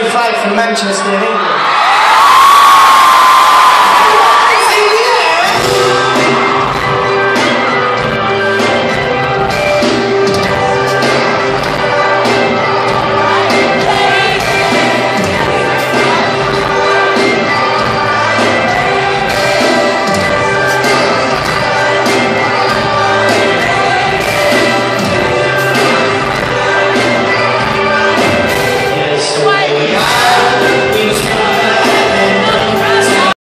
25 from Manchester, England.